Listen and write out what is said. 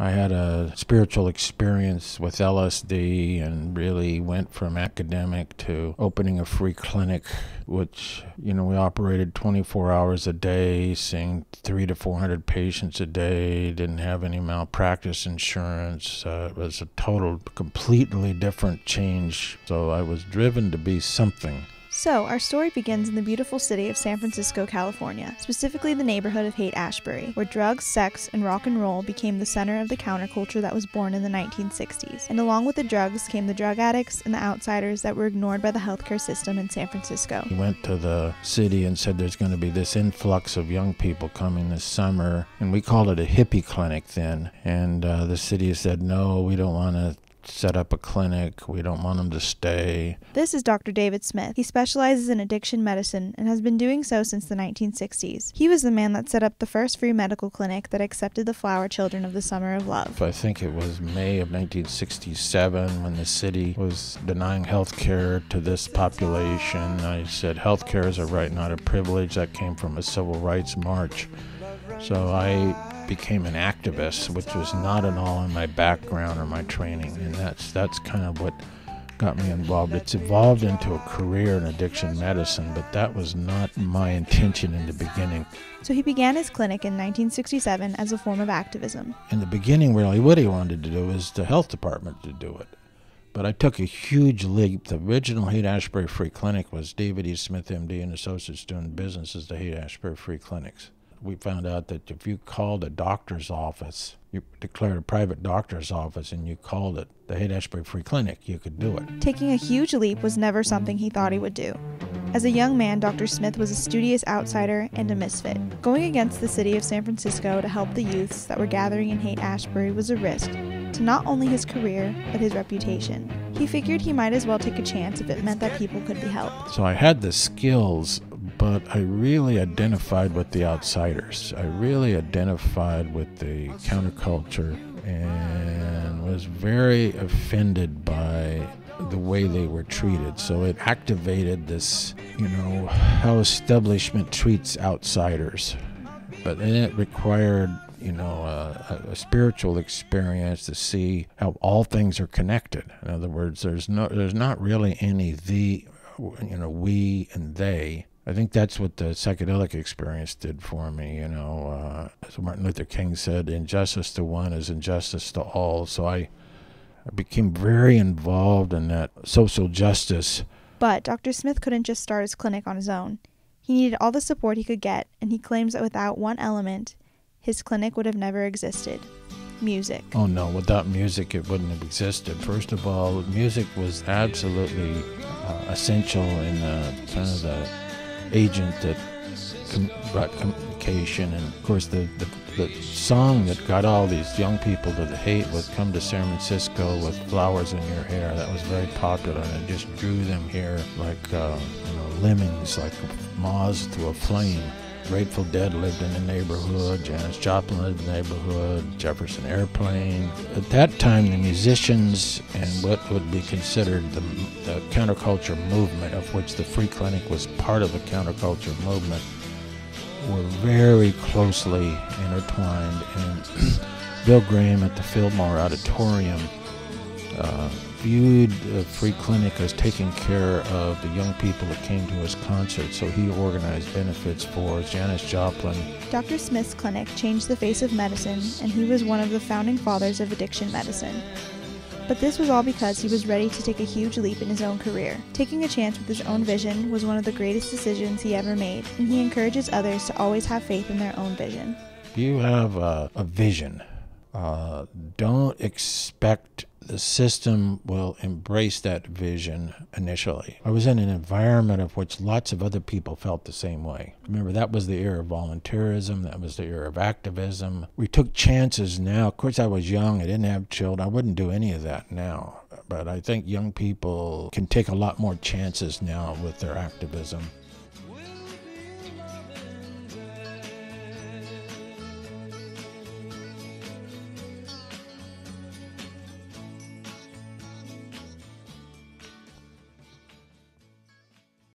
I had a spiritual experience with LSD and really went from academic to opening a free clinic, which, you know, we operated 24 hours a day, seeing three to 400 patients a day, didn't have any malpractice insurance. Uh, it was a total, completely different change. So I was driven to be something. So, our story begins in the beautiful city of San Francisco, California, specifically the neighborhood of Haight Ashbury, where drugs, sex, and rock and roll became the center of the counterculture that was born in the 1960s. And along with the drugs came the drug addicts and the outsiders that were ignored by the healthcare system in San Francisco. We went to the city and said there's going to be this influx of young people coming this summer, and we called it a hippie clinic then. And uh, the city said, no, we don't want to set up a clinic. We don't want them to stay. This is Dr. David Smith. He specializes in addiction medicine and has been doing so since the 1960s. He was the man that set up the first free medical clinic that accepted the flower children of the Summer of Love. I think it was May of 1967 when the city was denying health care to this population. I said health care is a right, not a privilege. That came from a civil rights march. So I became an activist, which was not at all in my background or my training, and that's that's kind of what got me involved. It's evolved into a career in addiction medicine, but that was not my intention in the beginning. So he began his clinic in 1967 as a form of activism. In the beginning, really, what he wanted to do was the health department to do it. But I took a huge leap. The original Haight Ashbury Free Clinic was David E. Smith, MD, and Associates doing business as the Haight Ashbury Free Clinics we found out that if you called a doctor's office, you declared a private doctor's office and you called it the Haight Ashbury Free Clinic, you could do it. Taking a huge leap was never something he thought he would do. As a young man, Dr. Smith was a studious outsider and a misfit. Going against the city of San Francisco to help the youths that were gathering in Haight Ashbury was a risk to not only his career, but his reputation. He figured he might as well take a chance if it meant that people could be helped. So I had the skills but I really identified with the outsiders. I really identified with the counterculture and was very offended by the way they were treated. So it activated this, you know, how establishment treats outsiders. But then it required, you know, a, a, spiritual experience to see how all things are connected. In other words, there's no, there's not really any the, you know, we and they I think that's what the psychedelic experience did for me. You know, uh, as Martin Luther King said, injustice to one is injustice to all. So I, I became very involved in that social justice. But Dr. Smith couldn't just start his clinic on his own. He needed all the support he could get, and he claims that without one element, his clinic would have never existed music. Oh no, without music, it wouldn't have existed. First of all, music was absolutely uh, essential in the, kind of the agent that com- brought communication. And of course, the, the, the, song that got all these young people to the Haight was Come to San Francisco with Flowers in Your Hair. That was very popular and it just drew them here like uh, you know, lemmings, like moths to a flame. Grateful Dead lived in the neighborhood, Janis Joplin lived in the neighborhood, Jefferson Airplane. At that time, the musicians and what would be considered the, the counterculture movement, of which the Free Clinic was part of the counterculture movement, were very closely intertwined. And Bill Graham at the Fillmore Auditorium uh, viewed the free clinic as taking care of the young people that came to his concert, so he organized benefits for Janis Joplin. Dr. Smith's clinic changed the face of medicine, and he was one of the founding fathers of addiction medicine. But this was all because he was ready to take a huge leap in his own career. Taking a chance with his own vision was one of the greatest decisions he ever made, and he encourages others to always have faith in their own vision. You have a, a vision. Uh, don't expect the system will embrace that vision initially. I was in an environment of which lots of other people felt the same way. Remember, that was the era of volunteerism, that was the era of activism. We took chances now. Of course, I was young, I didn't have children, I wouldn't do any of that now. But I think young people can take a lot more chances now with their activism.